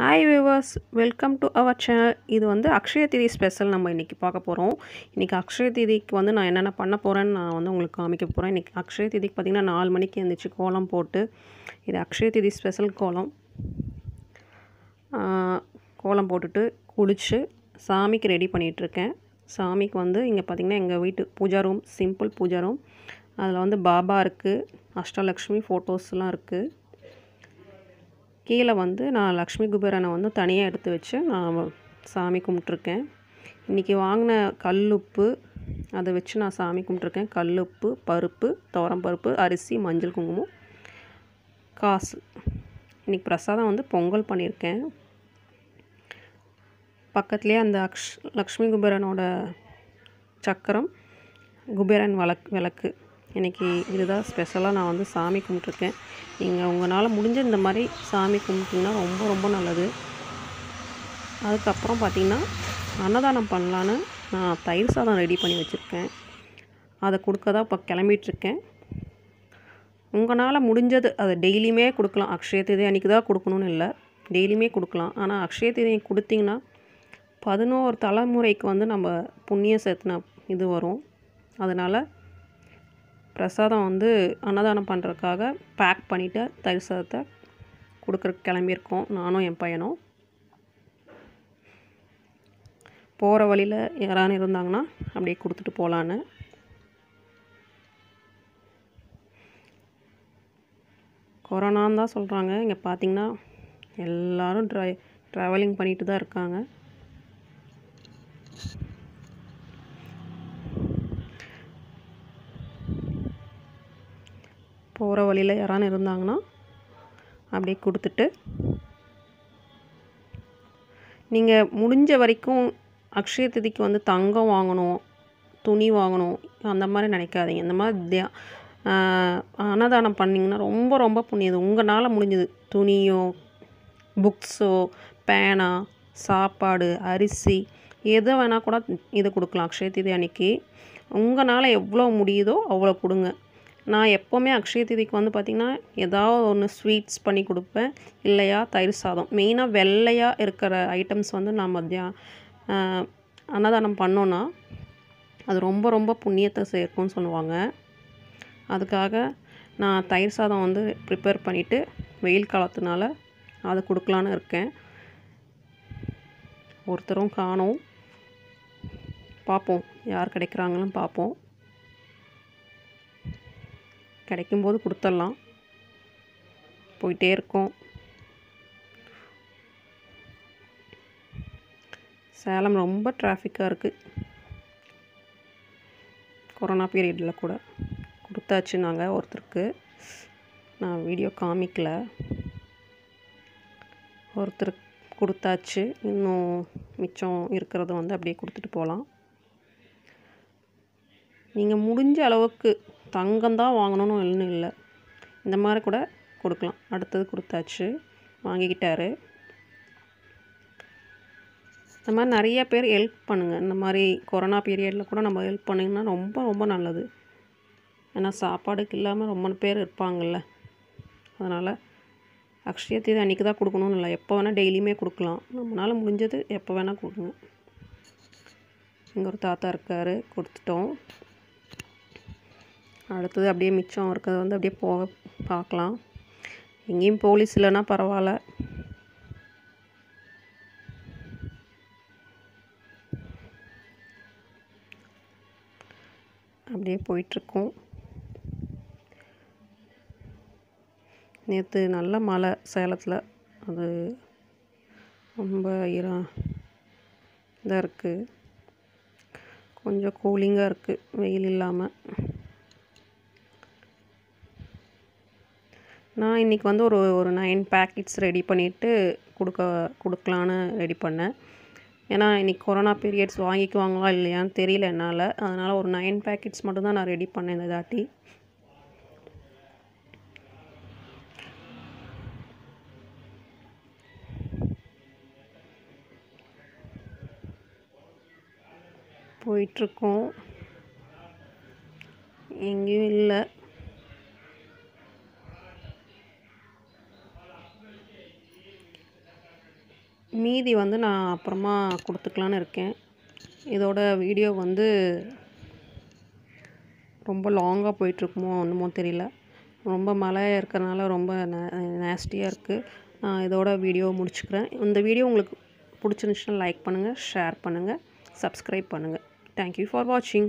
Hi viewers welcome to our channel இது வந்து அக்ஷய தீதி special நம்ம இன்றைக்கி பார்க்க போகிறோம் இன்றைக்கி அக்ஷய தீதிக்கு வந்து நான் என்னென்ன பண்ண போகிறேன்னு நான் வந்து உங்களுக்கு காமிக்க போகிறேன் இன்றைக்கி அக்ஷய தீதிக்கு பார்த்திங்கன்னா நாலு மணிக்கு எழுந்திரிச்சு கோலம் போட்டு இது அக்ஷய தீதி ஸ்பெஷல் கோலம். கோலம் போட்டுட்டு குளித்து சாமிக்கு ரெடி பண்ணிகிட்ருக்கேன் சாமிக்கு வந்து இங்கே பார்த்திங்கன்னா எங்கள் வீட்டு pooja room simple pooja room அதில் வந்து பாபா இருக்குது அஷ்டலக்ஷ்மி ஃபோட்டோஸ்லாம் இருக்குது கீழே வந்து நான் லக்ஷ்மி குபேரனை வந்து தனியாக எடுத்து வச்சு நான் சாமி கும்பிட்ருக்கேன் இன்றைக்கி வாங்கின கல்லுப்பு அதை வச்சு நான் சாமி கும்பிட்ருக்கேன் கல்லுப்பு பருப்பு பருப்பு அரிசி மஞ்சள் குங்குமம் காசு. இன்றைக்கி பிரசாதம் வந்து பொங்கல் பண்ணியிருக்கேன். பக்கத்துலேயே அந்த அக்ஷ் லக்ஷ்மி குபேரனோட சக்கரம் குபேரன் வழக் விளக்கு. இன்றைக்கி இதுதான் ஸ்பெஷலாக நான் வந்து சாமி கும்பிட்ருக்கேன் நீங்கள் உங்களால் முடிஞ்ச இந்த மாதிரி சாமி கும்பிட்டிங்கன்னா ரொம்ப ரொம்ப நல்லது. அதுக்கப்புறம் பார்த்திங்கன்னா அன்னதானம் பண்ணலான்னு நான் தயிர் சாதம் ரெடி பண்ணி வச்சுருக்கேன். அதை கொடுக்க தான் இப்போ கிளம்பிகிட்ருக்கேன் உங்களால் முடிஞ்சது அதை டெய்லியுமே கொடுக்கலாம். அக்ஷய தேதி அன்றைக்கி தான் கொடுக்கணும்னு இல்லை. டெய்லியுமே கொடுக்கலாம். ஆனால் அக்ஷய தேதி கொடுத்தீங்கன்னா பதினோரு தலைமுறைக்கு வந்து நம்ம புண்ணியம் சேர்த்துன இது வரும். அதனால் பிரசாதம் வந்து அன்னதானம் பண்ணுறதுக்காக பேக் பண்ணிவிட்டு தயிர் சாதத்தை கொடுக்குறக்கு கிளம்பியிருக்கோம். நானும் என் பையனும். போகிற வழியில் யாரானு இருந்தாங்கன்னா அப்படியே கொடுத்துட்டு போகலான்னு கொரோனான்னு தான் சொல்கிறாங்க இங்கே பார்த்தீங்கன்னா எல்லோரும் ட்ரை ட்ராவலிங் பண்ணிட்டு தான் இருக்காங்க. போகிற வழியில் யாரானு இருந்தாங்கன்னா அப்படியே கொடுத்துட்டு நீங்கள் முடிஞ்ச வரைக்கும் அக்ஷய திதிக்கு வந்து தங்கம் வாங்கணும் துணி வாங்கணும் அந்த மாதிரி நினைக்காதீங்க. இந்த மாதிரி தியா அன்னதானம் பண்ணிங்கன்னா ரொம்ப ரொம்ப புண்ணியது. உங்களால் முடிஞ்சது. துணியோ புக்ஸோ பேனா சாப்பாடு அரிசி எதை வேணால் கூட இது கொடுக்கலாம். அக்ஷய திதி அன்னைக்கு உங்களால் எவ்வளோ முடியுதோ அவ்வளோ கொடுங்க. நான் எப்போவுமே அக்ஷய திதிக்கு வந்து பார்த்திங்கன்னா ஏதாவது ஒன்று ஸ்வீட்ஸ் பண்ணி கொடுப்பேன். இல்லையா தயிர் சாதம். மெயினாக வெள்ளையாக இருக்கிற ஐட்டம்ஸ் வந்து நான் மத்தியா அன்னதானம் பண்ணோன்னா அது ரொம்ப ரொம்ப புண்ணியத்தை சேர்க்கும்னு சொல்லுவாங்க. அதுக்காக நான் தயிர் சாதம் வந்து ப்ரிப்பேர் பண்ணிவிட்டு வெயில் காலத்தினால அதை கொடுக்கலான்னு இருக்கேன். ஒருத்தரும் காணும். பார்ப்போம் யார் கிடைக்கிறாங்கன்னு பார்ப்போம். கிடைக்கும்போது கொடுத்துடலாம் போயிட்டே இருக்கோம். சேலம் ரொம்ப டிராஃபிக்காக இருக்குது கொரோனா பீரியடில் கூட கொடுத்தாச்சு நாங்கள் ஒருத்தருக்கு. நான் வீடியோ காமிக்கல. ஒருத்தருக்கு கொடுத்தாச்சு. இன்னும் மிச்சம் இருக்கிறத வந்து அப்படியே கொடுத்துட்டு போகலாம். நீங்கள் முடிஞ்ச அளவுக்கு தங்கம் தான் வாங்கணும்னு ஒன்றும் இல்லை. இந்த மாதிரி கூட கொடுக்கலாம். அடுத்தது கொடுத்தாச்சு. வாங்கிக்கிட்டாரு. இந்த மாதிரி நிறைய பேர் ஹெல்ப் பண்ணுங்கள் இந்த மாதிரி கொரோனா பீரியடில் கூட நம்ம ஹெல்ப் பண்ணிங்கன்னா ரொம்ப ரொம்ப நல்லது. ஏன்னா சாப்பாடுக்கு இல்லாமல் ரொம்ப பேர் இருப்பாங்கள்ல அதனால் அக்ஷய தீதி அன்றைக்கி தான் கொடுக்கணும்னு இல்லை. எப்போ வேணால் டெய்லியுமே கொடுக்கலாம். நம்மளால் முடிஞ்சது எப்போ வேணால் கொடுங்க. இங்கே ஒரு தாத்தா இருக்கார். கொடுத்துட்டோம். அடுத்தது அப்படியே மிச்சம் இருக்கிறது வந்து அப்படியே போக பார்க்கலாம். எங்கேயும் போலீஸ் இல்லைன்னா பரவாயில்ல. அப்படியே போயிட்டுருக்கோம். நேற்று நல்ல மழை சேலத்தில். அது ரொம்ப இரா இதாக இருக்குது கொஞ்சம் கூலிங்காக இருக்குது வெயில் இல்லாமல் நான் இன்றைக்கி வந்து ஒரு ஒரு நைன் பேக்கெட்ஸ் ரெடி பண்ணிவிட்டு கொடுக்க கொடுக்கலான்னு ரெடி பண்ணேன். ஏன்னா இன்றைக்கி கொரோனா பீரியட்ஸ் வாங்கிக்குவாங்களா இல்லையான்னு தெரியல என்னால். அதனால் ஒரு நைன் பேக்கெட்ஸ் மட்டும்தான் நான் ரெடி பண்ணேன் இந்த தாட்டி. போயிட்டுருக்கோம் எங்கேயும் இல்லை. மீதி வந்து நான் அப்புறமா கொடுத்துக்கலான்னு இருக்கேன். இதோட வீடியோ வந்து ரொம்ப லாங்காக போயிட்டுருக்குமோ ஒன்றுமோ தெரியல. ரொம்ப மழை இருக்கிறனால ரொம்ப நேஸ்டியாக இருக்குது நான் இதோட வீடியோ முடிச்சுக்கிறேன். இந்த வீடியோ உங்களுக்கு பிடிச்சிருந்துச்சுன்னா லைக் பண்ணுங்கள் ஷேர் பண்ணுங்கள் சப்ஸ்கிரைப் பண்ணுங்கள் தேங்க்யூ ஃபார் வாட்சிங்